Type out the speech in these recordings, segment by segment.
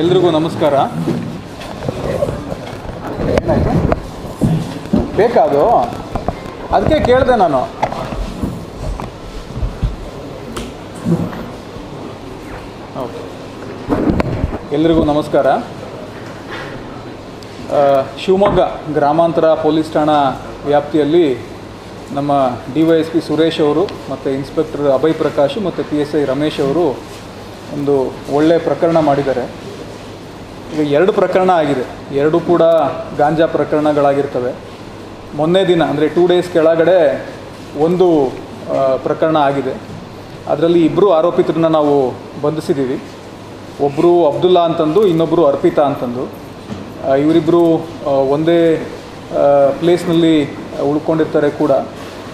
ಎಲ್ರಿಗೂ ನಮಸ್ಕಾರ. ಏನಾಯ್ತು? ಬೇಕಾದು ಅದಕ್ಕೆ ಕೇಳಿದೆ ನಾನು. ಓಕೆ. ಎಲ್ರಿಗೂ ನಮಸ್ಕಾರ. ಶಿವಮೊಗ್ಗ ಗ್ರಾಮಾಂತರ ಪೊಲೀಸ್ ಠಾಣಾ ವ್ಯಾಪ್ತಿಯಲ್ಲಿ ನಮ್ಮ D Y S P Suresh ಅವರು ಮತ್ತು ಇನ್ಸ್ಪೆಕ್ಟರ್ ಅಭಯ್ ಪ್ರಕಾಶ್ ಮತ್ತು ಪಿ ಎಸ್ ಐ ರಮೇಶ್ ಅವರು ಒಂದು ಒಳ್ಳೆಯ ಪ್ರಕರಣ ಮಾಡಿದ್ದಾರೆ. ಈಗ ಎರಡು ಪ್ರಕರಣ ಆಗಿದೆ. ಎರಡು ಕೂಡ ಗಾಂಜಾ ಪ್ರಕರಣಗಳಾಗಿರ್ತವೆ. ಮೊನ್ನೆ ದಿನ, ಅಂದರೆ ಟೂ ಡೇಸ್ ಕೆಳಗಡೆ ಒಂದು ಪ್ರಕರಣ ಆಗಿದೆ. ಅದರಲ್ಲಿ ಇಬ್ಬರು ಆರೋಪಿತರನ್ನ ನಾವು ಬಂಧಿಸಿದ್ದೀವಿ ಒಬ್ಬರು ಅಬ್ದುಲ್ಲಾ ಅಂತಂದು ಇನ್ನೊಬ್ಬರು ಅರ್ಪಿತಾ ಅಂತಂದು. ಇವರಿಬ್ಬರು ಒಂದೇ ಪ್ಲೇಸ್ನಲ್ಲಿ ಉಳ್ಕೊಂಡಿರ್ತಾರೆ ಕೂಡ.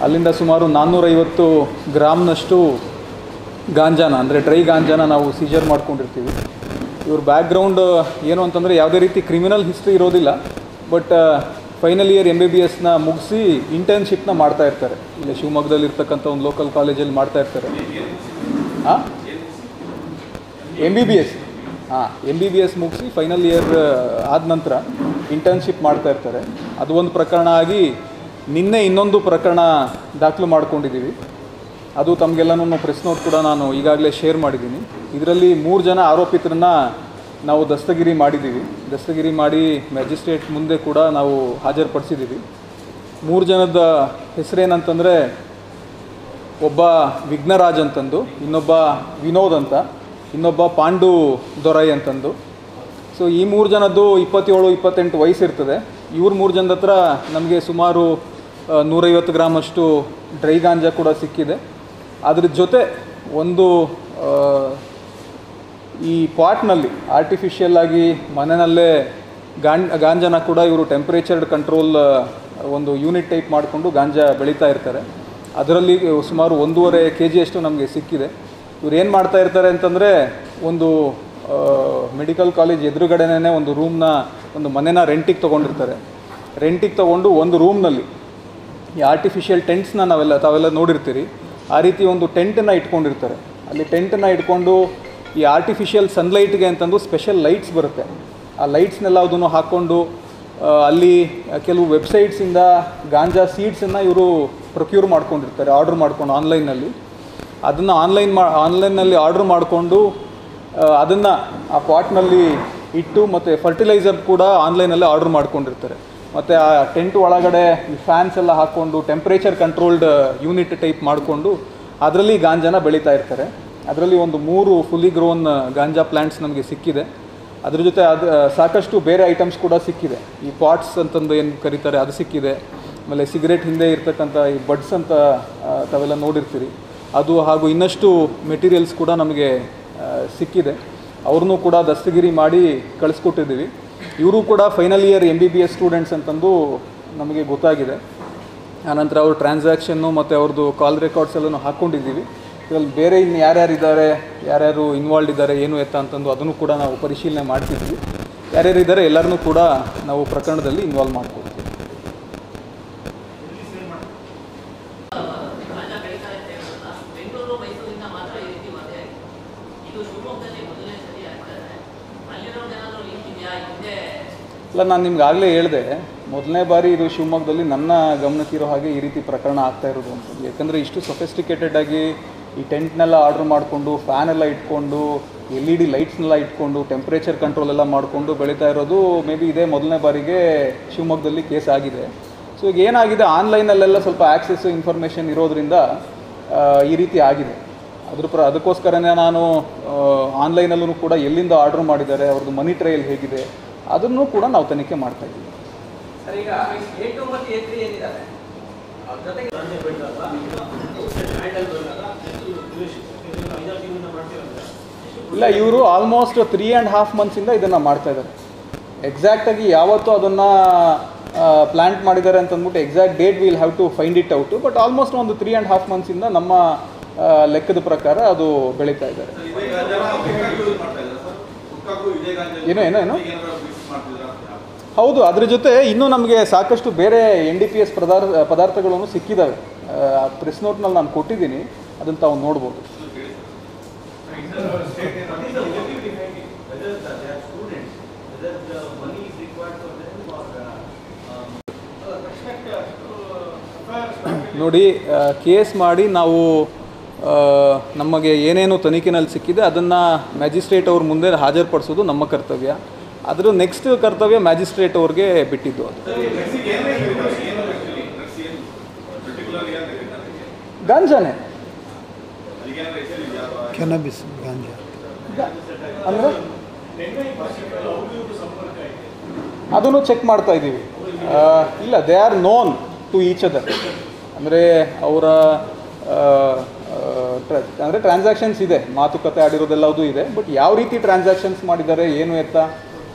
ಅಲ್ಲಿಂದ ಸುಮಾರು ನಾನ್ನೂರೈವತ್ತು ಗ್ರಾಮ್ನಷ್ಟು ಗಾಂಜಾನ, ಅಂದರೆ ಡ್ರೈ ಗಾಂಜಾನ ನಾವು ಸೀಜರ್ ಮಾಡ್ಕೊಂಡಿರ್ತೀವಿ. ಇವ್ರ ಬ್ಯಾಕ್ಗ್ರೌಂಡ್ ಏನು ಅಂತಂದರೆ ಯಾವುದೇ ರೀತಿ ಕ್ರಿಮಿನಲ್ ಹಿಸ್ಟ್ರಿ ಇರೋದಿಲ್ಲ but final year M B B ಎಸ್ನ ಮುಗಿಸಿ ಇಂಟರ್ನ್ಶಿಪ್ನ ಮಾಡ್ತಾ ಇರ್ತಾರೆ. ಇಲ್ಲಿ ಶಿವಮೊಗ್ಗದಲ್ಲಿ ಇರ್ತಕ್ಕಂಥ ಒಂದು ಲೋಕಲ್ ಕಾಲೇಜಲ್ಲಿ ಮಾಡ್ತಾ ಇರ್ತಾರೆ. ಹಾಂ ಎಂ ಬಿ ಬಿ ಎಸ್ ಹಾಂ ಎಂ ಬಿ ಬಿ ಎಸ್ ಮುಗಿಸಿ ಫೈನಲ್ ಇಯರ್ ಆದ ನಂತರ ಇಂಟರ್ನ್ಶಿಪ್ ಮಾಡ್ತಾ ಇರ್ತಾರೆ. ಅದು ಒಂದು ಪ್ರಕರಣ ಆಗಿ ನಿನ್ನೆ ಇನ್ನೊಂದು ಪ್ರಕರಣ ದಾಖಲು ಮಾಡ್ಕೊಂಡಿದ್ದೀವಿ. ಅದು ತಮಗೆಲ್ಲನೂ ಪ್ರೆಸ್ ನೋಟ್ ಕೂಡ ನಾನು ಈಗಾಗಲೇ ಶೇರ್ ಮಾಡಿದ್ದೀನಿ. ಇದರಲ್ಲಿ ಮೂರು ಜನ ಆರೋಪಿತರನ್ನ ನಾವು ದಸ್ತಗಿರಿ ಮಾಡಿದ್ದೀವಿ. ದಸ್ತಗಿರಿ ಮಾಡಿ ಮ್ಯಾಜಿಸ್ಟ್ರೇಟ್ ಮುಂದೆ ಕೂಡ ನಾವು ಹಾಜರುಪಡಿಸಿದ್ದೀವಿ. ಮೂರು ಜನದ ಹೆಸರೇನಂತಂದರೆ ಒಬ್ಬ ವಿಘ್ನರಾಜ್ ಅಂತಂದು, ಇನ್ನೊಬ್ಬ ವಿನೋದ್ ಅಂತ, ಇನ್ನೊಬ್ಬ ಪಾಂಡು ದೊರೈ ಅಂತಂದು. ಸೊ ಈ ಮೂರು ಜನದ್ದು ಇಪ್ಪತ್ತೇಳು, ಇಪ್ಪತ್ತೆಂಟು ವಯಸ್ಸಿರ್ತದೆ. ಇವ್ರ ಮೂರು ಜನದ ಹತ್ರ ನಮಗೆ ಸುಮಾರು ನೂರೈವತ್ತು ಗ್ರಾಮಷ್ಟು ಡ್ರೈ ಗಾಂಜಾ ಕೂಡ ಸಿಕ್ಕಿದೆ. ಅದ್ರ ಜೊತೆ ಒಂದು ಈ ಪಾಟ್ನಲ್ಲಿ ಆರ್ಟಿಫಿಷಿಯಲ್ ಆಗಿ ಮನೆಯಲ್ಲೇ ಗಾಂಜ್, ಗಾಂಜಾನ ಕೂಡ ಇವರು ಟೆಂಪ್ರೇಚರ್ಡ್ ಕಂಟ್ರೋಲ್ ಒಂದು ಯೂನಿಟ್ ಟೈಪ್ ಮಾಡಿಕೊಂಡು ಗಾಂಜಾ ಬೆಳೀತಾ ಇರ್ತಾರೆ. ಅದರಲ್ಲಿ ಸುಮಾರು ಒಂದೂವರೆ ಕೆ ಜಿಯಷ್ಟು ನಮಗೆ ಸಿಕ್ಕಿದೆ. ಇವ್ರು ಏನು ಮಾಡ್ತಾ ಇರ್ತಾರೆ ಅಂತಂದರೆ ಒಂದು ಮೆಡಿಕಲ್ ಕಾಲೇಜ್ ಎದುರುಗಡೆನೇ ಒಂದು ರೂಮ್ನ ಒಂದು ಮನೆನ ರೆಂಟಿಗೆ ತೊಗೊಂಡಿರ್ತಾರೆ. ರೆಂಟಿಗೆ ತೊಗೊಂಡು ಒಂದು ರೂಮ್ನಲ್ಲಿ ಈ ಆರ್ಟಿಫಿಷಿಯಲ್ ಟೆಂಟ್ಸ್ನ ನಾವೆಲ್ಲ, ತಾವೆಲ್ಲ ನೋಡಿರ್ತೀರಿ. ಆ ರೀತಿ ಒಂದು ಟೆಂಟನ್ನು ಇಟ್ಕೊಂಡಿರ್ತಾರೆ. ಅಲ್ಲಿ ಟೆಂಟನ್ನು ಇಟ್ಕೊಂಡು ಈ ಆರ್ಟಿಫಿಷಿಯಲ್ ಸನ್ಲೈಟ್ಗೆ ಅಂತಂದು ಸ್ಪೆಷಲ್ ಲೈಟ್ಸ್ ಬರುತ್ತೆ. ಆ ಲೈಟ್ಸ್ನೆಲ್ಲ ಅದನ್ನು ಹಾಕ್ಕೊಂಡು ಅಲ್ಲಿ ಕೆಲವು ವೆಬ್ಸೈಟ್ಸಿಂದ ಗಾಂಜಾ ಸೀಡ್ಸನ್ನು ಇವರು ಪ್ರೊಕ್ಯೂರ್ ಮಾಡ್ಕೊಂಡಿರ್ತಾರೆ ಆರ್ಡ್ರ್ ಮಾಡ್ಕೊಂಡು ಆನ್ಲೈನಲ್ಲಿ ಅದನ್ನು ಆನ್ಲೈನ್ ಮಾ ಆನ್ಲೈನ್ನಲ್ಲಿ ಆರ್ಡ್ರ್ ಮಾಡಿಕೊಂಡು ಅದನ್ನು ಆ ಪಾಟ್ನಲ್ಲಿ ಇಟ್ಟು ಮತ್ತು ಫರ್ಟಿಲೈಸರ್ ಕೂಡ ಆನ್ಲೈನಲ್ಲೇ ಆರ್ಡ್ರ್ ಮಾಡ್ಕೊಂಡಿರ್ತಾರೆ. ಮತ್ತು ಆ ಟೆಂಟ್ ಒಳಗಡೆ ಈ ಫ್ಯಾನ್ಸ್ ಎಲ್ಲ ಹಾಕ್ಕೊಂಡು ಟೆಂಪ್ರೇಚರ್ ಕಂಟ್ರೋಲ್ಡ್ ಯೂನಿಟ್ ಟೈಪ್ ಮಾಡಿಕೊಂಡು ಅದರಲ್ಲಿ ಗಾಂಜಾನ ಬೆಳೀತಾ ಇರ್ತಾರೆ. ಅದರಲ್ಲಿ ಒಂದು ಮೂರು ಫುಲ್ಲಿ ಗ್ರೋನ್ ಗಾಂಜಾ ಪ್ಲ್ಯಾಂಟ್ಸ್ ನಮಗೆ ಸಿಕ್ಕಿದೆ. ಅದ್ರ ಜೊತೆ ಅದು ಸಾಕಷ್ಟು ಬೇರೆ ಐಟಮ್ಸ್ ಕೂಡ ಸಿಕ್ಕಿದೆ. ಈ ಪಾಟ್ಸ್ ಅಂತಂದು ಏನು ಕರೀತಾರೆ, ಅದು ಸಿಕ್ಕಿದೆ. ಆಮೇಲೆ ಸಿಗರೇಟ್ ಹಿಂದೆ ಇರ್ತಕ್ಕಂಥ ಈ ಬಡ್ಸ್ ಅಂತ ತಾವೆಲ್ಲ ನೋಡಿರ್ತೀರಿ. ಅದು ಹಾಗೂ ಇನ್ನಷ್ಟು ಮೆಟೀರಿಯಲ್ಸ್ ಕೂಡ ನಮಗೆ ಸಿಕ್ಕಿದೆ. ಅವ್ರನ್ನೂ ಕೂಡ ದಸ್ತಗಿರಿ ಮಾಡಿ ಕಳಿಸ್ಕೊಟ್ಟಿದ್ದೀವಿ. ಇವರು ಕೂಡ final year M B B S students ಅಂತಂದು ನಮಗೆ ಗೊತ್ತಾಗಿದೆ. ಆನಂತರ ಅವ್ರ ಟ್ರಾನ್ಸಾಕ್ಷನ್ನು ಮತ್ತು ಅವ್ರದ್ದು ಕಾಲ್ ರೆಕಾರ್ಡ್ಸ್ ಎಲ್ಲನೂ ಹಾಕ್ಕೊಂಡಿದ್ದೀವಿ ಇದರಲ್ಲಿ ಬೇರೆ ಇನ್ನು ಯಾರ್ಯಾರು ಇದ್ದಾರೆ ಯಾರ್ಯಾರು ಇನ್ವಾಲ್ವ್ ಇದ್ದಾರೆ, ಏನು ಎತ್ತ ಅಂತಂದು ಅದನ್ನು ಕೂಡ ನಾವು ಪರಿಶೀಲನೆ ಮಾಡ್ತಿದ್ವಿ. ಯಾರ್ಯಾರು ಇದ್ದಾರೆ ಎಲ್ಲರನ್ನೂ ಕೂಡ ನಾವು ಪ್ರಕರಣದಲ್ಲಿ ಇನ್ವಾಲ್ವ್ ಮಾಡ್ಕೊಳ್ತೀವಿ ಬೆಂಗಳೂರು ಮೈಸೂರಿಂದ ಮಾತ್ರ ಈ ರೀತಿ ವರದಿ ಆಗಿದೆ ಇದು ಶಿವಮೊಗ್ಗದಲ್ಲಿ ಮೊದಲನೇ ಸರಿ ಆಗ್ತದೆ ಅಲ್ಲಿರೋದೇನಾದರೂ ಲಿಂಕ್ ಇದೆಯಾ ಹಿಂದೆ ಅಲ್ಲ ನಾನು ನಿಮ್ಗೆ ಆಗಲೇ ಹೇಳಿದೆ, ಮೊದಲನೇ ಬಾರಿ ಇದು ಶಿವಮೊಗ್ಗದಲ್ಲಿ ನನ್ನ ಗಮನಕ್ಕಿರೋ ಹಾಗೆ ಈ ರೀತಿ ಪ್ರಕರಣ ಆಗ್ತಾ ಇರೋದು ಅಂತ. ಯಾಕಂದರೆ ಇಷ್ಟು ಸೊಫೆಸ್ಟಿಕೇಟೆಡ್ ಆಗಿ ಈ ಟೆಂಟ್ನೆಲ್ಲ ಆರ್ಡ್ರ್ ಮಾಡಿಕೊಂಡು ಫ್ಯಾನ್ ಎಲ್ಲ ಇಟ್ಕೊಂಡು ಎಲ್ ಇ ಡಿ ಲೈಟ್ಸ್ನೆಲ್ಲ ಇಟ್ಕೊಂಡು ಟೆಂಪ್ರೇಚರ್ ಕಂಟ್ರೋಲ್ ಎಲ್ಲ ಮಾಡಿಕೊಂಡು ಬೆಳೀತಾ ಇರೋದು ಮೇ ಬಿ ಇದೇ ಮೊದಲನೇ ಬಾರಿಗೆ ಶಿವಮೊಗ್ಗದಲ್ಲಿ ಕೇಸ್ ಆಗಿದೆ. ಸೊ ಈಗ ಏನಾಗಿದೆ ಆನ್ಲೈನಲ್ಲೆಲ್ಲ ಸ್ವಲ್ಪ ಆ್ಯಕ್ಸಸ್ ಇನ್ಫಾರ್ಮೇಷನ್ ಇರೋದ್ರಿಂದ ಈ ರೀತಿ ಆಗಿದೆ. ಅದ್ರ ಪ್ರ, ಅದಕ್ಕೋಸ್ಕರನೇ ನಾನು ಆನ್ಲೈನಲ್ಲೂ ಕೂಡ ಎಲ್ಲಿಂದ ಆರ್ಡ್ರ್ ಮಾಡಿದ್ದಾರೆ, ಅವ್ರದ್ದು ಮನಿ ಟ್ರಯಲ್ ಹೇಗಿದೆ ಅದನ್ನು ಕೂಡ ನಾವು ತನಿಖೆ ಮಾಡ್ತಾ ಇದ್ದೀವಿ. ಇಲ್ಲ ಇವರು ಆಲ್ಮೋಸ್ಟ್ ತ್ರೀ ಆ್ಯಂಡ್ ಹಾಫ್ ಮಂತ್ಸಿಂದ ಇದನ್ನು ಮಾಡ್ತಾ ಇದ್ದಾರೆ. ಎಕ್ಸಾಕ್ಟಾಗಿ ಯಾವತ್ತು ಅದನ್ನು ಪ್ಲ್ಯಾಂಟ್ ಮಾಡಿದ್ದಾರೆ ಅಂತ ಅಂದ್ಬಿಟ್ಟು exact date will have to find it out but almost ಒಂದು ತ್ರೀ ಆ್ಯಂಡ್ ಹಾಫ್ ಮಂತ್ಸಿಂದ ನಮ್ಮ ಲೆಕ್ಕದ ಪ್ರಕಾರ ಅದು ಬೆಳೀತಾ ಇದ್ದಾರೆ. ಏನೋ ಏನೋ ಏನೋ? ಹೌದು, ಅದ್ರ ಜೊತೆ ಇನ್ನೂ ನಮಗೆ ಸಾಕಷ್ಟು ಬೇರೆ ಎನ್ ಡಿ ಪಿ ಎಸ್ ಪದಾರ್ಥ ಪದಾರ್ಥಗಳನ್ನು ಸಿಕ್ಕಿದ್ದಾವೆ ಪ್ರೆಸ್ ನೋಟ್ನಲ್ಲಿ ನಾನು ಕೊಟ್ಟಿದ್ದೀನಿ. ಅದನ್ನು ತಾವು ನೋಡ್ಬೋದು. ನೋಡಿ ಕೇಸ್ ಮಾಡಿ ನಾವು ನಮಗೆ ಏನೇನು ತನಿಖೆನಲ್ಲಿ ಸಿಕ್ಕಿದೆ, ಅದನ್ನು ಮ್ಯಾಜಿಸ್ಟ್ರೇಟ್ ಅವ್ರ ಮುಂದೆ ಹಾಜರುಪಡಿಸೋದು ನಮ್ಮ ಕರ್ತವ್ಯ. ಅದರ ನೆಕ್ಸ್ಟ್ ಕರ್ತವ್ಯ ಮ್ಯಾಜಿಸ್ಟ್ರೇಟ್ ಅವ್ರಿಗೆ ಬಿಟ್ಟಿದ್ದು ಅದು. ಗಾಂಜಾನೆ. ಕೆನಬಿಸ್ ಗಾಂಜಾ. ಅಂದರೆ? ಅದನ್ನು ಚೆಕ್ ಮಾಡ್ತಾ ಇದ್ದೀವಿ. ಇಲ್ಲ they are known to each other ಅಂದರೆ ಅವರ ಅಂದರೆ ಟ್ರಾನ್ಸಾಕ್ಷನ್ಸ್ ಇದೆ. ಮಾತುಕತೆ ಆಡಿರೋದೆಲ್ಲದೂ ಇದೆ. ಬಟ್ ಯಾವ ರೀತಿ ಟ್ರಾನ್ಸಾಕ್ಷನ್ಸ್ ಮಾಡಿದ್ದಾರೆ ಏನು ಎತ್ತ?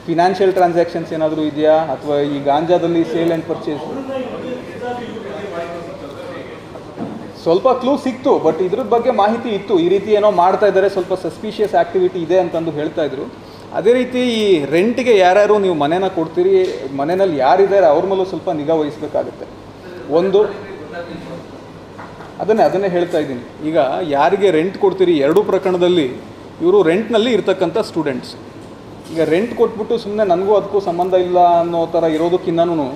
ಫಿನಾನ್ಷಿಯಲ್ ಟ್ರಾನ್ಸಾಕ್ಷನ್ಸ್ ಏನಾದರೂ ಇದೆಯಾ? ಅಥವಾ ಈ ಗಾಂಜಾದಲ್ಲಿ ಸೇಲ್ ಆ್ಯಂಡ್ ಪರ್ಚೇಸ್ ಸ್ವಲ್ಪ ಕ್ಲೂ ಸಿಕ್ತು ಬಟ್ ಇದ್ರ ಬಗ್ಗೆ ಮಾಹಿತಿ ಇತ್ತು. ಈ ರೀತಿ ಏನೋ ಮಾಡ್ತಾ ಇದ್ದಾರೆ, ಸ್ವಲ್ಪ ಸಸ್ಪಿಷಿಯಸ್ ಆಕ್ಟಿವಿಟಿ ಇದೆ ಅಂತಂದು ಹೇಳ್ತಾ ಇದ್ರು. ಅದೇ ರೀತಿ ಈ ರೆಂಟ್ಗೆ ಯಾರ್ಯಾರು ನೀವು ಮನೇನ ಕೊಡ್ತೀರಿ ಮನೆಯಲ್ಲಿ ಯಾರಿದ್ದಾರೆ, ಅವ್ರ ಮೇಲೂ ಸ್ವಲ್ಪ ನಿಗಾ ವಹಿಸಬೇಕಾಗುತ್ತೆ. ಒಂದು, ಅದನ್ನೇ ಅದನ್ನೇ ಹೇಳ್ತಾ ಇದ್ದೀನಿ. ಈಗ ಯಾರಿಗೆ ರೆಂಟ್ ಕೊಡ್ತೀರಿ, ಎರಡೂ ಪ್ರಕರಣದಲ್ಲಿ, ಇವರು ರೆಂಟ್ನಲ್ಲಿ ಇರ್ತಕ್ಕಂಥ ಸ್ಟೂಡೆಂಟ್ಸ್ ಈಗ ರೆಂಟ್ ಕೊಟ್ಬಿಟ್ಟು ಸುಮ್ಮನೆ ನನಗೂ ಅದಕ್ಕೂ ಸಂಬಂಧ ಇಲ್ಲ ಅನ್ನೋ ಥರ ಇರೋದಕ್ಕಿಂತನೂ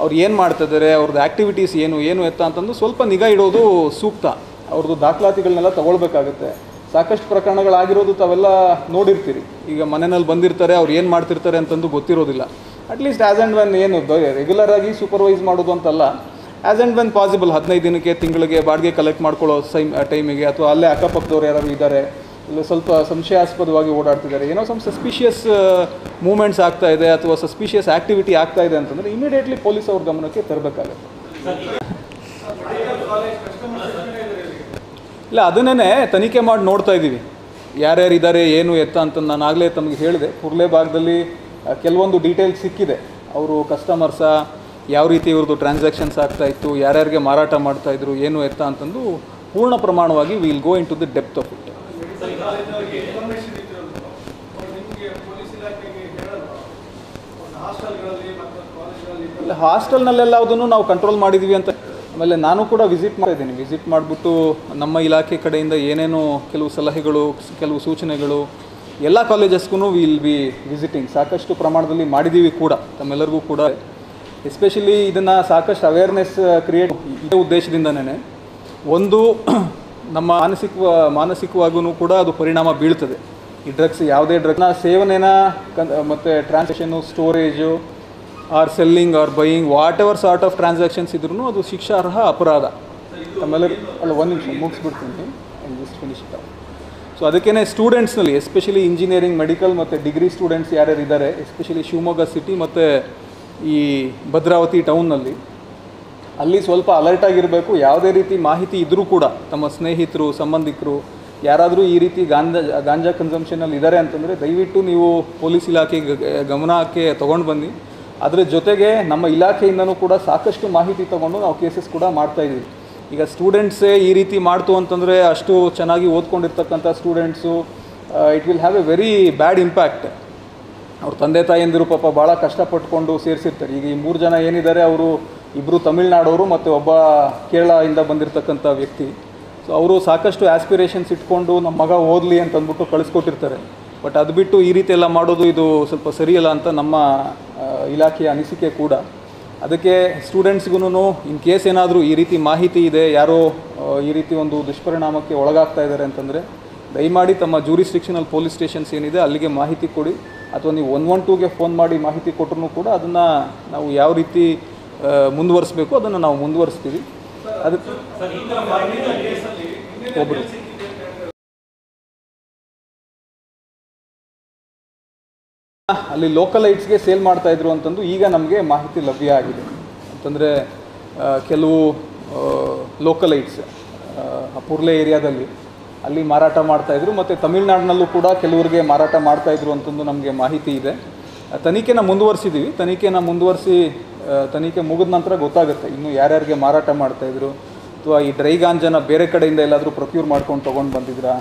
ಅವ್ರು ಏನು ಮಾಡ್ತಿದ್ದಾರೆ ಅವ್ರದ್ದು ಆ್ಯಕ್ಟಿವಿಟೀಸ್ ಏನು ಏನು ಎತ್ತ ಅಂತಂದು ಸ್ವಲ್ಪ ನಿಗಾ ಇಡೋದು ಸೂಕ್ತ. ಅವ್ರದ್ದು ದಾಖಲಾತಿಗಳನ್ನೆಲ್ಲ ತಗೊಳ್ಬೇಕಾಗುತ್ತೆ. ಸಾಕಷ್ಟು ಪ್ರಕರಣಗಳಾಗಿರೋದು ತಾವೆಲ್ಲ ನೋಡಿರ್ತೀರಿ. ಈಗ ಮನೆಯಲ್ಲಿ ಬಂದಿರ್ತಾರೆ, ಅವ್ರು ಏನು ಮಾಡ್ತಿರ್ತಾರೆ ಅಂತಂದು ಗೊತ್ತಿರೋದಿಲ್ಲ. At least as and when ಏನು ರೆಗ್ಯುಲರ್ ಆಗಿ ಸೂಪರ್ವೈಸ್ ಮಾಡೋದು ಅಂತಲ್ಲ ಆ್ಯಸ್ ಆ್ಯಂಡ್ ವೆನ್ ಪಾಸಿಬಲ್ ಹದಿನೈದು ದಿನಕ್ಕೆ ತಿಂಗಳಿಗೆ ಬಾಡಿಗೆ ಕಲೆಕ್ಟ್ ಮಾಡ್ಕೊಳ್ಳೋ ಸೈಮ್ ಟೈಮಿಗೆ ಅಥವಾ ಅಲ್ಲೇ ಅಕ್ಕಪಕ್ಕದವ್ರು ಯಾರಾದ್ರು ಇದ್ದಾರೆ ಇಲ್ಲ ಸ್ವಲ್ಪ ಸಂಶಯಾಸ್ಪದವಾಗಿ ಓಡಾಡ್ತಿದ್ದಾರೆ. ಏನೋ ಸಮ್ ಸಸ್ಪಿಷಿಯಸ್ ಮೂಮೆಂಟ್ಸ್ ಆಗ್ತಾ ಇದೆ ಅಥವಾ ಸಸ್ಪಿಷಿಯಸ್ ಆ್ಯಕ್ಟಿವಿಟಿ ಆಗ್ತಾ ಇದೆ ಅಂತಂದರೆ ಇಮಿಡಿಯೇಟ್ಲಿ ಪೊಲೀಸ್ ಅವ್ರ ಗಮನಕ್ಕೆ ತರಬೇಕಾಗುತ್ತೆ. ಇಲ್ಲ ಅದನ್ನೇ ತನಿಖೆ ಮಾಡಿ ನೋಡ್ತಾ ಇದ್ದೀವಿ. ಯಾರ್ಯಾರು ಇದ್ದಾರೆ ಏನು ಎತ್ತ ಅಂತ ನಾನು ಆಗಲೇ ತಮಗೆ ಹೇಳಿದೆ. ಕುರ್ಲೆ ಭಾಗದಲ್ಲಿ ಕೆಲವೊಂದು ಡೀಟೇಲ್ಸ್ ಸಿಕ್ಕಿದೆ. ಅವರು ಕಸ್ಟಮರ್ಸ ಯಾವ ರೀತಿ ಇವ್ರದ್ದು ಟ್ರಾನ್ಸಾಕ್ಷನ್ಸ್ ಆಗ್ತಾ ಇತ್ತು, ಯಾರ್ಯಾರಿಗೆ ಮಾರಾಟ ಮಾಡ್ತಾಯಿದ್ರು ಏನು ಎತ್ತ ಅಂತಂದು ಪೂರ್ಣ ಪ್ರಮಾಣವಾಗಿ will go into the depth of it information ಅವ್ರು ನಿಮಗೆ ಪೊಲೀಸ್ ಇಲಾಖೆಗೆ ಹೇಳಲ್ವಾ? ಒಂದು ಹಾಸ್ಟೆಲ್ಗಳಲ್ಲಿ ಮತ್ತು ಕಾಲೇಜ್ಗಳಲ್ಲಿ ಇಲ್ಲ, ಹಾಸ್ಟೆಲ್ನಲ್ಲೆಲ್ಲ ಅದನ್ನು ನಾವು ಕಂಟ್ರೋಲ್ ಮಾಡಿದ್ದೀವಿ ಅಂತ. ಆಮೇಲೆ ನಾನು ಕೂಡ ವಿಸಿಟ್ ಮಾಡಿದ್ದೀನಿ ವಿಸಿಟ್ ಮಾಡಿಬಿಟ್ಟು ನಮ್ಮ ಇಲಾಖೆ ಕಡೆಯಿಂದ ಏನೇನು ಕೆಲವು ಸಲಹೆಗಳು, ಕೆಲವು ಸೂಚನೆಗಳು, ಎಲ್ಲ ಕಾಲೇಜಸ್ಗೂ ವಿಲ್ ಬಿ ವಿಸಿಟಿಂಗ್ ಸಾಕಷ್ಟು ಪ್ರಮಾಣದಲ್ಲಿ ಮಾಡಿದ್ದೀವಿ ಕೂಡ. ತಮ್ಮೆಲ್ಲರಿಗೂ ಕೂಡ. ಎಸ್ಪೆಷಲಿ ಇದನ್ನು ಸಾಕಷ್ಟು ಅವೇರ್ನೆಸ್ ಕ್ರಿಯೇಟ್ ಇದೇ ಉದ್ದೇಶದಿಂದನೇ ಒಂದು ನಮ್ಮ ಮಾನಸಿಕ ಮಾನಸಿಕವಾಗೂ ಕೂಡ ಅದು ಪರಿಣಾಮ ಬೀಳ್ತದೆ. ಈ ಡ್ರಗ್ಸ್ ಯಾವುದೇ ಡ್ರಗ್ನ ಸೇವನೆನ ಕನ್, ಮತ್ತು transaction storage or selling or buying whatever sort of transactions ಇದ್ರೂ ಅದು ಶಿಕ್ಷಾರ್ಹ ಅಪರಾಧ. ಆಮೇಲೆ, ಅಲ್ಲ, ಒಂದು ನಿಮಿಷ, ಮುಗಿಸ್ಬಿಡ್ತೀನಿ. ಜಸ್ಟ್ ಫಿನಿಶ್ ಸೊ ಅದಕ್ಕೇ ಸ್ಟೂಡೆಂಟ್ಸ್ನಲ್ಲಿ ಎಸ್ಪೆಷಲಿ ಇಂಜಿನಿಯರಿಂಗ್ ಮೆಡಿಕಲ್ ಮತ್ತು ಡಿಗ್ರಿ ಸ್ಟೂಡೆಂಟ್ಸ್ ಯಾರ್ಯಾರು ಇದ್ದಾರೆ ಎಸ್ಪೆಷಲಿ ಶಿವಮೊಗ್ಗ ಸಿಟಿ ಮತ್ತು ಈ ಭದ್ರಾವತಿ ಟೌನ್ನಲ್ಲಿ ಅಲ್ಲಿ ಸ್ವಲ್ಪ ಅಲರ್ಟ್ ಆಗಿರಬೇಕು. ಯಾವುದೇ ರೀತಿ ಮಾಹಿತಿ ಇದ್ದರೂ ಕೂಡ ತಮ್ಮ ಸ್ನೇಹಿತರು, ಸಂಬಂಧಿಕರು, ಯಾರಾದರೂ ಈ ರೀತಿ ಗಾಂಜಾ ಗಾಂಜಾ ಕನ್ಸಂಪ್ಷನಲ್ಲಿ ಇದ್ದಾರೆ ಅಂತಂದರೆ ದಯವಿಟ್ಟು ನೀವು ಪೊಲೀಸ್ ಇಲಾಖೆಗೆ ಗಮನಕ್ಕೆ ತೊಗೊಂಡು ಬನ್ನಿ. ಅದರ ಜೊತೆಗೆ ನಮ್ಮ ಇಲಾಖೆಯಿಂದನೂ ಕೂಡ ಸಾಕಷ್ಟು ಮಾಹಿತಿ ತೊಗೊಂಡು ನಾವು ಕೇಸಸ್ ಕೂಡ ಮಾಡ್ತಾ ಇದ್ದೀವಿ. ಈಗ ಸ್ಟೂಡೆಂಟ್ಸೇ ಈ ರೀತಿ ಮಾಡ್ತು ಅಂತಂದರೆ ಅಷ್ಟು ಚೆನ್ನಾಗಿ ಓದ್ಕೊಂಡಿರ್ತಕ್ಕಂಥ students it will have a very bad impact ಅವ್ರ ತಂದೆ ತಾಯಿಯಂದಿರು ಪಾಪ ಭಾಳ ಕಷ್ಟಪಟ್ಟುಕೊಂಡು ಸೇರಿಸಿರ್ತಾರೆ. ಈಗ ಈ ಮೂರು ಜನ ಏನಿದ್ದಾರೆ, ಅವರು ಇಬ್ಬರು ತಮಿಳ್ನಾಡವರು ಮತ್ತು ಒಬ್ಬ ಕೇರಳದಿಂದ ಬಂದಿರತಕ್ಕಂಥ ವ್ಯಕ್ತಿ. ಸೊ ಅವರು ಸಾಕಷ್ಟು ಆಸ್ಪಿರೇಷನ್ಸ್ ಇಟ್ಕೊಂಡು ನಮ್ಮ ಮಗ ಓದಲಿ ಅಂತ ಅಂದ್ಬಿಟ್ಟು ಕಳಿಸ್ಕೊಟ್ಟಿರ್ತಾರೆ. ಬಟ್ ಅದು ಬಿಟ್ಟು ಈ ರೀತಿ ಎಲ್ಲ ಮಾಡೋದು ಇದು ಸ್ವಲ್ಪ ಸರಿಯಲ್ಲ ಅಂತ ನಮ್ಮ ಇಲಾಖೆಯ ಅನಿಸಿಕೆ ಕೂಡ. ಅದಕ್ಕೆ ಸ್ಟೂಡೆಂಟ್ಸ್ಗೂ ಇನ್ ಕೇಸ್ ಏನಾದರೂ ಈ ರೀತಿ ಮಾಹಿತಿ ಇದೆ, ಯಾರೋ ಈ ರೀತಿ ಒಂದು ದುಷ್ಪರಿಣಾಮಕ್ಕೆ ಒಳಗಾಗ್ತಾ ಇದ್ದಾರೆ ಅಂತಂದರೆ, ದಯಮಾಡಿ ತಮ್ಮ ಜೂರಿಸ್ಟಿಕ್ಷನಲ್ ಪೊಲೀಸ್ ಸ್ಟೇಷನ್ಸ್ ಏನಿದೆ ಅಲ್ಲಿಗೆ ಮಾಹಿತಿ ಕೊಡಿ. ಅಥವಾ ನೀವು ಒನ್ ಒನ್ ಟೂಗೆ ಫೋನ್ ಮಾಡಿ ಮಾಹಿತಿ ಕೊಟ್ಟರು ಕೂಡ ಅದನ್ನು ನಾವು ಯಾವ ರೀತಿ ಮುಂದುವರಿಸ್ಬೇಕು, ಅದನ್ನು ನಾವು ಮುಂದುವರಿಸ್ತೀವಿ. ಅದಕ್ಕೆ ಒಬ್ಬರು ಅಲ್ಲಿ ಲೋಕಲ್ ಐಟ್ಸ್ಗೆ ಸೇಲ್ ಮಾಡ್ತಾ ಇದ್ರು ಅಂತಂದು ಈಗ ನಮಗೆ ಮಾಹಿತಿ ಲಭ್ಯ ಆಗಿದೆ. ಅಂತಂದರೆ ಕೆಲವು ಲೋಕಲ್ ಐಟ್ಸ್ ಪುರ್ಲೆ ಏರಿಯಾದಲ್ಲಿ ಅಲ್ಲಿ ಮಾರಾಟ ಮಾಡ್ತಾ ಇದ್ರು, ಮತ್ತು ತಮಿಳ್ನಾಡಿನಲ್ಲೂ ಕೂಡ ಕೆಲವರಿಗೆ ಮಾರಾಟ ಮಾಡ್ತಾ ಇದ್ರು ಅಂತಂದು ನಮಗೆ ಮಾಹಿತಿ ಇದೆ. ತನಿಖೆನ ಮುಂದುವರಿಸಿದ್ದೀವಿ ತನಿಖೆನ ಮುಂದುವರಿಸಿ ತನಿಖೆ ಮುಗಿದ ನಂತರ ಗೊತ್ತಾಗುತ್ತೆ ಇನ್ನು ಯಾರ್ಯಾರಿಗೆ ಮಾರಾಟ ಮಾಡ್ತಾಯಿದ್ರು ಅಥವಾ ಈ ಡ್ರೈ ಗಾಂಜನ ಬೇರೆ ಕಡೆಯಿಂದ ಎಲ್ಲಾದರೂ ಪ್ರೊಕ್ಯೂರ್ ಮಾಡ್ಕೊಂಡು ತೊಗೊಂಡು ಬಂದಿದ್ರಾ,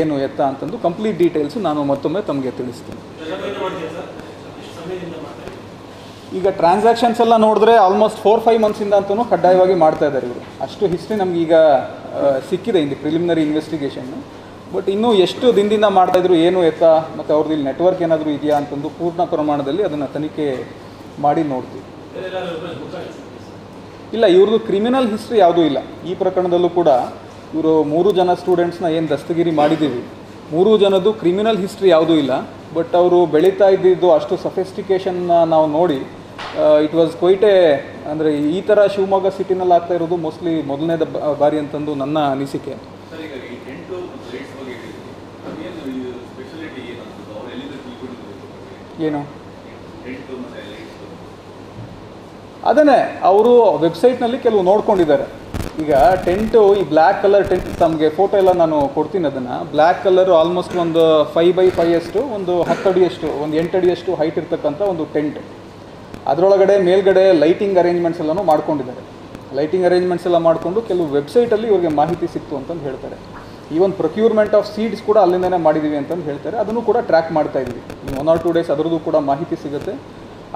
ಏನು ಎತ್ತ ಅಂತಂದು ಕಂಪ್ಲೀಟ್ ಡೀಟೇಲ್ಸು ನಾನು ಮತ್ತೊಮ್ಮೆ ತಮಗೆ ತಿಳಿಸ್ತೀನಿ. ಈಗ ಟ್ರಾನ್ಸಾಕ್ಷನ್ಸ್ ಎಲ್ಲ ನೋಡಿದ್ರೆ ಆಲ್ಮೋಸ್ಟ್ ಫೋರ್ ಫೈವ್ ಮಂತ್ಸಿಂದ ಅಂತಲೂ ಕಡ್ಡಾಯವಾಗಿ ಮಾಡ್ತಾ ಇದ್ದಾರೆ ಇವರು. ಅಷ್ಟು ಹಿಸ್ಟ್ರಿ ನಮಗೀಗ ಸಿಕ್ಕಿದೆ ಇಲ್ಲಿ ಪ್ರಿಲಿಮಿನರಿ ಇನ್ವೆಸ್ಟಿಗೇಷನ್ ಬಟ್ ಇನ್ನೂ ಎಷ್ಟು ದಿನದಿಂದ ಮಾಡ್ತಾಯಿದ್ರು ಏನು ಎತ್ತ? ಮತ್ತು ಅವ್ರದ್ದು ಇಲ್ಲಿ ನೆಟ್ವರ್ಕ್ ಏನಾದರೂ ಇದೆಯಾ ಅಂತಂದು ಪೂರ್ಣ ಪ್ರಮಾಣದಲ್ಲಿ ಅದನ್ನು ತನಿಖೆ ಮಾಡಿ ನೋಡ್ತೀವಿ. ಇಲ್ಲ, ಇವ್ರದ್ದು ಕ್ರಿಮಿನಲ್ ಹಿಸ್ಟ್ರಿ ಯಾವುದೂ ಇಲ್ಲ. ಈ ಪ್ರಕರಣದಲ್ಲೂ ಕೂಡ ಇವರು ಮೂರು ಜನ ಸ್ಟೂಡೆಂಟ್ಸ್ನ ಏನು ದಸ್ತಗಿರಿ ಮಾಡಿದ್ದೀವಿ. ಮೂರು ಜನದ್ದು ಕ್ರಿಮಿನಲ್ ಹಿಸ್ಟ್ರಿ ಯಾವುದೂ ಇಲ್ಲ. ಬಟ್ ಅವರು ಬೆಳೀತಾ ಇದ್ದಿದ್ದು ಅಷ್ಟು ಸಫೆಸ್ಟಿಕೇಷನ್ನ ನಾವು ನೋಡಿ ಇಟ್ ವಾಸ್ ಕ್ವೈಟ್ ಅಂದರೆ ಈ ಥರ ಶಿವಮೊಗ್ಗ ಸಿಟಿನಲ್ಲಿ ಆಗ್ತಾ ಇರೋದು ಮೋಸ್ಟ್ಲಿ ಮೊದಲನೇದ ಬಾರಿ ಅಂತಂದು ನನ್ನ ಅನಿಸಿಕೆ ಸರ್ ಈಗ ಈ ಟೆಂಟು ಲೈಟ್ಸ್ ಬಗ್ಗೆ ಹೇಳಿದ್ರಿ ಅದೇನು ಸ್ಪೆಷಾಲಿಟಿ ಏನು ಅನ್ಸುತ್ತೆ ಅವ್ರು ಎಲ್ಲಿಂದ ತಿಳ್ಕೊಂಡಿದ್ರು ಏನು? ಅದನ್ನೇ, ಅವರು ವೆಬ್ಸೈಟ್ನಲ್ಲಿ ಕೆಲವು ನೋಡ್ಕೊಂಡಿದ್ದಾರೆ. ಈಗ ಟೆಂಟು, ಈ ಬ್ಲ್ಯಾಕ್ ಕಲರ್ ಟೆಂಟ್, ತಮಗೆ ಫೋಟೋ ಎಲ್ಲ ನಾನು ಕೊಡ್ತೀನಿ ಅದನ್ನು. ಬ್ಲ್ಯಾಕ್ ಕಲರ್ ಆಲ್ಮೋಸ್ಟ್ ಒಂದು ಫೈವ್ ಬೈ ಫೈವ್ ಅಷ್ಟು, ಒಂದು ಹತ್ತು ಅಡಿಯಷ್ಟು, ಒಂದು ಎಂಟು ಅಡಿಯಷ್ಟು ಹೈಟ್ ಇರ್ತಕ್ಕಂಥ ಒಂದು ಟೆಂಟ್. ಅದರೊಳಗಡೆ ಮೇಲ್ಗಡೆ ಲೈಟಿಂಗ್ ಅರೇಂಜ್ಮೆಂಟ್ಸ್ ಎಲ್ಲನೂ ಮಾಡ್ಕೊಂಡಿದ್ದಾರೆ. ಲೈಟಿಂಗ್ ಅರೇಂಜ್ಮೆಂಟ್ಸ್ ಎಲ್ಲ ಮಾಡಿಕೊಂಡು ಕೆಲವು ವೆಬ್ಸೈಟಲ್ಲಿ ಇವರಿಗೆ ಮಾಹಿತಿ ಸಿಕ್ತು ಅಂತಂದು ಹೇಳ್ತಾರೆ. ಈವನ್ ಪ್ರೊಕ್ಯೂರ್ಮೆಂಟ್ ಆಫ್ ಸೀಡ್ಸ್ ಕೂಡ ಅಲ್ಲಿಂದನೇ ಮಾಡಿದ್ದೀವಿ ಅಂತಂದು ಹೇಳ್ತಾರೆ. ಅದನ್ನು ಕೂಡ ಟ್ರ್ಯಾಕ್ ಮಾಡ್ತಾ ಇದ್ವಿ. ಒನ್ ಆರ್ ಟೂ ಡೇಸ್ ಅದರದ್ದು ಕೂಡ ಮಾಹಿತಿ ಸಿಗುತ್ತೆ.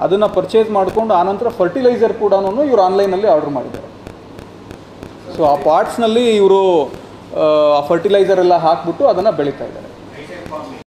ಅದನ್ನು ಪರ್ಚೇಸ್ ಮಾಡಿಕೊಂಡು ಆನಂತರ ಫರ್ಟಿಲೈಸರ್ ಕೂಡ ಇವರು ಆನ್ಲೈನಲ್ಲಿ ಆರ್ಡರ್ ಮಾಡಿದ್ದಾರೆ. ಸೊ ಆ ಪಾರ್ಟ್ಸ್ನಲ್ಲಿ ಇವರು, ಆ ಫರ್ಟಿಲೈಸರ್ ಎಲ್ಲ ಹಾಕ್ಬಿಟ್ಟು ಅದನ್ನು ಬೆಳೀತಾ ಇದ್ದಾರೆ.